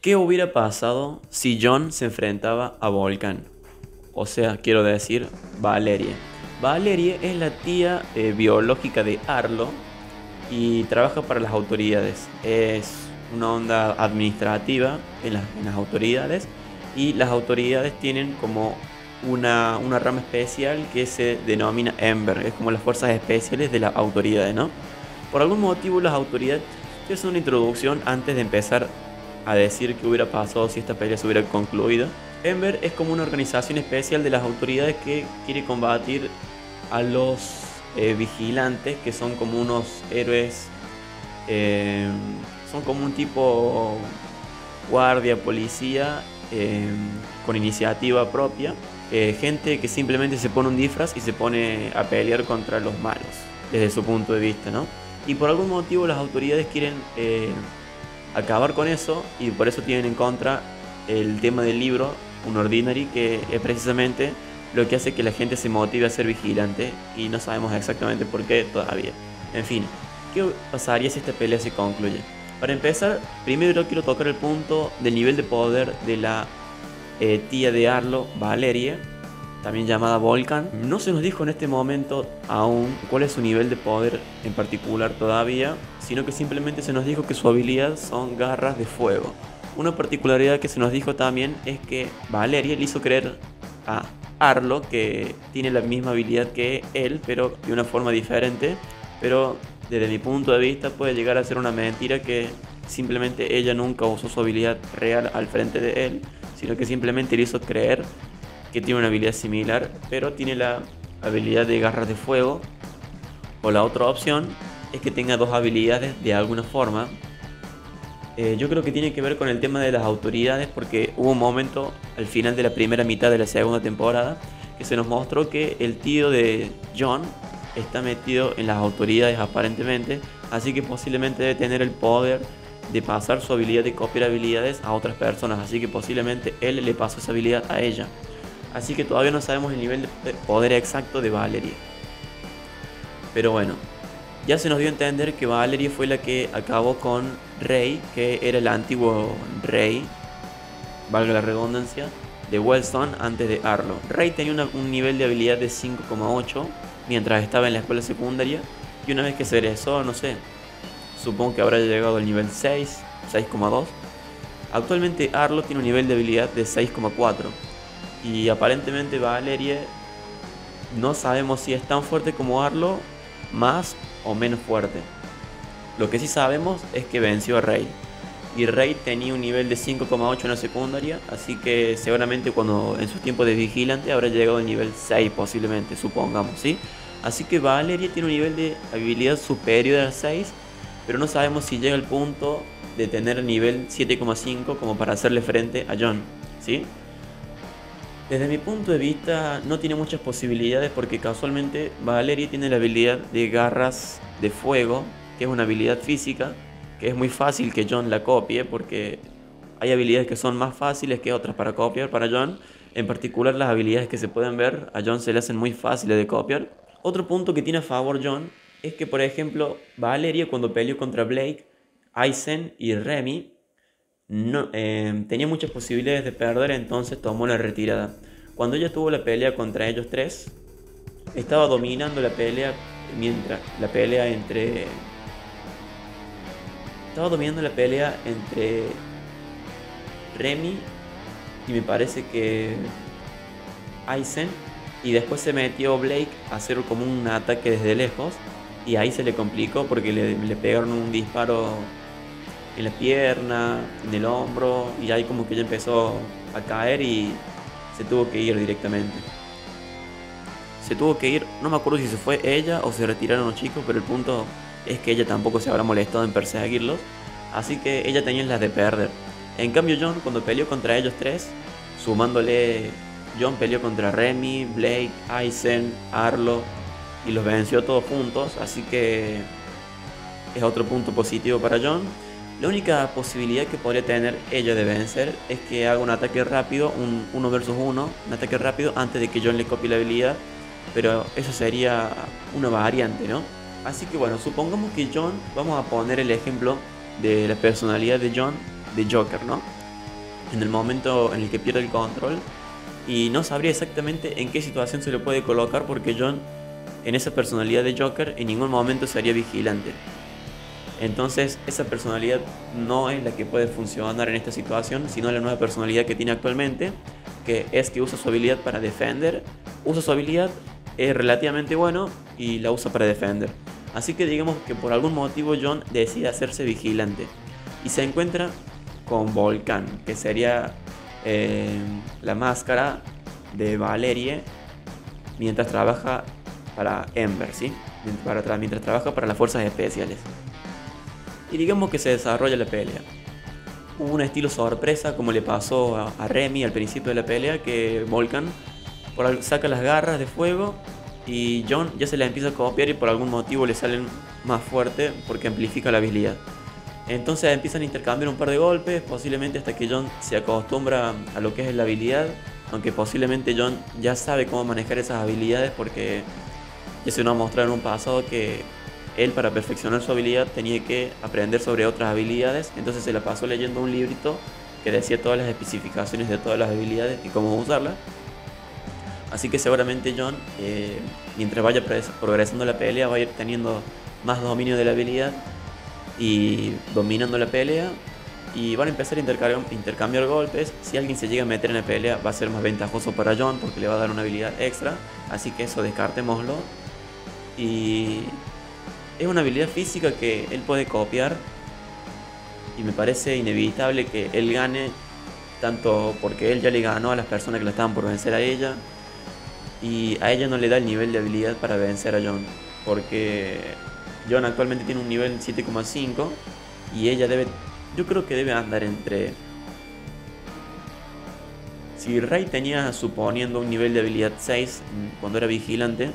¿Qué hubiera pasado si John se enfrentaba a Volcan? O sea, quiero decir, Valeria. Valeria es la tía eh, biológica de Arlo y trabaja para las autoridades. Es una onda administrativa en las, en las autoridades y las autoridades tienen como una, una, rama especial que se denomina Ember, es como las fuerzas especiales de las autoridades, ¿no? Por algún motivo las autoridades, es una introducción antes de empezar a decir qué hubiera pasado si esta pelea se hubiera concluido. Ember es como una organización especial de las autoridades que quiere combatir a los eh, vigilantes, que son como unos héroes, eh, son como un tipo guardia, policía, eh, con iniciativa propia. gente que simplemente se pone un disfraz y se pone a pelear contra los malos, desde su punto de vista, ¿no? Y por algún motivo las autoridades quieren acabar con eso y por eso tienen en contra el tema del libro, un ordinary, que es precisamente lo que hace que la gente se motive a ser vigilante y no sabemos exactamente por qué todavía. En fin, ¿qué pasaría si esta pelea se concluye? Para empezar, primero quiero tocar el punto del nivel de poder de la eh, tía de Arlo, Valeria, también llamada Volcan. No se nos dijo en este momento aún cuál es su nivel de poder en particular todavía, sino que simplemente se nos dijo que su habilidad son garras de fuego. Una particularidad que se nos dijo también es que Valeria le hizo creer a Arlo que tiene la misma habilidad que él, pero de una forma diferente. Pero desde mi punto de vista puede llegar a ser una mentira que simplemente ella nunca usó su habilidad real al frente de él, sino que simplemente le hizo creer que tiene una habilidad similar, pero tiene la habilidad de garras de fuego. O la otra opción es que tenga dos habilidades de alguna forma. Eh, yo creo que tiene que ver con el tema de las autoridades porque hubo un momento al final de la primera mitad de la segunda temporada que se nos mostró que el tío de John está metido en las autoridades aparentemente, así que posiblemente debe tener el poder de pasar su habilidad de copiar habilidades a otras personas, así que posiblemente él le pasó esa habilidad a ella así que todavía no sabemos el nivel de poder exacto de Valerie. Pero bueno, ya se nos dio a entender que Valerie fue la que acabó con Rey, que era el antiguo rey, valga la redundancia, de Wellstone antes de Arlo. Rey tenía un nivel de habilidad de 5,8 mientras estaba en la escuela secundaria y una vez que se egresó, no sé, supongo que habrá llegado al nivel 6, 6,2. Actualmente Arlo tiene un nivel de habilidad de 6,4 y aparentemente Valerie no sabemos si es tan fuerte como Arlo, más o menos fuerte. Lo que sí sabemos es que venció a Rey. Y Rey tenía un nivel de 5,8 en la secundaria, así que seguramente cuando en su tiempo de vigilante habrá llegado al nivel 6 posiblemente, supongamos, ¿sí? Así que Valerie tiene un nivel de habilidad superior al 6, pero no sabemos si llega al punto de tener nivel 7,5 como para hacerle frente a John, ¿sí? Desde mi punto de vista no tiene muchas posibilidades porque casualmente Valerie tiene la habilidad de garras de fuego, que es una habilidad física, que es muy fácil que John la copie porque hay habilidades que son más fáciles que otras para copiar para John. En particular las habilidades que se pueden ver a John se le hacen muy fáciles de copiar. Otro punto que tiene a favor John es que por ejemplo Valeria cuando peleó contra Blake, Aizen y Remy no, em, tenía muchas posibilidades de perder, entonces tomó la retirada. Cuando ella tuvo la pelea contra ellos tres, estaba dominando la pelea mientras la pelea entre estaba dominando la pelea entre Remy y me parece que Aizen y después se metió Blake a hacer como un ataque desde lejos y ahí se le complicó porque le, le pegaron un disparo en la pierna, en el hombro, y ahí como que ella empezó a caer y se tuvo que ir directamente. Se tuvo que ir, no me acuerdo si se fue ella o se retiraron los chicos, pero el punto es que ella tampoco se habrá molestado en perseguirlos, así que ella tenía las de perder. En cambio John cuando peleó contra ellos tres, sumándole, John peleó contra Remy, Blake, Aizen, Arlo y los venció todos juntos, así que es otro punto positivo para John. La única posibilidad que podría tener ella de vencer es que haga un ataque rápido, un 1 versus 1, un ataque rápido antes de que John le copie la habilidad, pero eso sería una variante, ¿no? Así que bueno, supongamos que John, vamos a poner el ejemplo de la personalidad de John de Joker, ¿no? en el momento en el que pierde el control y no sabría exactamente en qué situación se le puede colocar porque John en esa personalidad de Joker en ningún momento sería vigilante. Entonces esa personalidad no es la que puede funcionar en esta situación, sino la nueva personalidad que tiene actualmente, que es que usa su habilidad para defender, usa su habilidad, es relativamente bueno y la usa para defender. Así que digamos que por algún motivo John decide hacerse vigilante y se encuentra con Volcan, que sería eh, la máscara de Valerie mientras trabaja para Ember, ¿sí? Mientras trabaja para las fuerzas especiales. Y digamos que se desarrolla la pelea. Hubo un estilo sorpresa como le pasó a, Remy al principio de la pelea, que Volcan saca las garras de fuego y John ya se la empieza a copiar y por algún motivo le salen más fuerte porque amplifica la habilidad. Entonces empiezan a intercambiar un par de golpes, posiblemente hasta que John se acostumbra a lo que es la habilidad, aunque posiblemente John ya sabe cómo manejar esas habilidades porque ya se nos ha mostrado en un pasado que él para perfeccionar su habilidad tenía que aprender sobre otras habilidades, entonces se la pasó leyendo un librito que decía todas las especificaciones de todas las habilidades y cómo usarlas. Así que seguramente John, eh, mientras vaya progresando la pelea, va a ir teniendo más dominio de la habilidad y dominando la pelea. Y van a empezar a intercambiar, intercambiar golpes. Si alguien se llega a meter en la pelea, va a ser más ventajoso para John porque le va a dar una habilidad extra. Así que eso descartémoslo. Y es una habilidad física que él puede copiar. Y me parece inevitable que él gane. Tanto porque él ya le ganó a las personas que lo estaban por vencer a ella. Y a ella no le da el nivel de habilidad para vencer a John. Porque John actualmente tiene un nivel 7,5. Y ella debe. Yo creo que debe andar entre. Si Rey tenía suponiendo un nivel de habilidad 6 cuando era vigilante,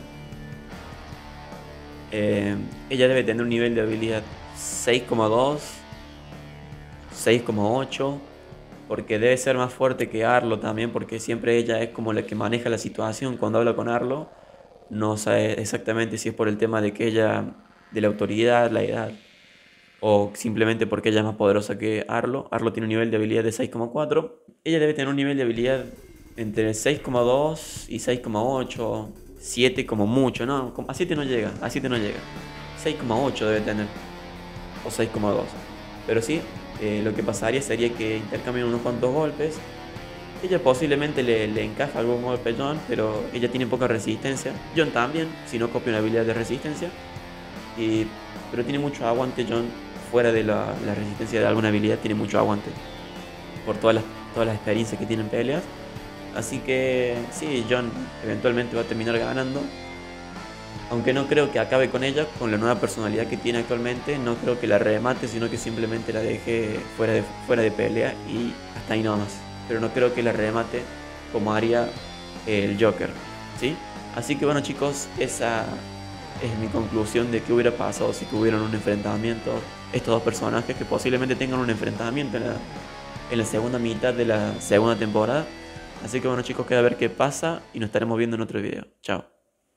eh, ella debe tener un nivel de habilidad 6,2, 6,8, porque debe ser más fuerte que Arlo también, porque siempre ella es como la que maneja la situación cuando habla con Arlo. No sabe exactamente si es por el tema de que ella, de la autoridad, la edad, o simplemente porque ella es más poderosa que Arlo. Arlo tiene un nivel de habilidad de 6,4. Ella debe tener un nivel de habilidad entre 6,2 y 6,8 7 como mucho, ¿no? A 7 no llega, a 7 no llega. 6,8 debe tener. O 6,2. Pero sí, eh, lo que pasaría sería que intercambien unos cuantos golpes. Ella posiblemente le, le encaja algún golpe a John, pero ella tiene poca resistencia. John también, si no copia una habilidad de resistencia. Y, pero tiene mucho aguante John fuera de la, la, resistencia de alguna habilidad, tiene mucho aguante. Por todas las, todas las experiencias que tiene en peleas. Así que sí, John eventualmente va a terminar ganando. Aunque no creo que acabe con ella, con la nueva personalidad que tiene actualmente, no creo que la remate, sino que simplemente la deje fuera de, fuera de pelea y hasta ahí nomás. Pero no creo que la remate como haría el Joker, ¿sí? Así que bueno chicos, esa es mi conclusión de qué hubiera pasado si tuvieran un enfrentamiento estos dos personajes que posiblemente tengan un enfrentamiento en la, en la segunda mitad de la segunda temporada. Así que bueno chicos, queda a ver qué pasa y nos estaremos viendo en otro video. Chao.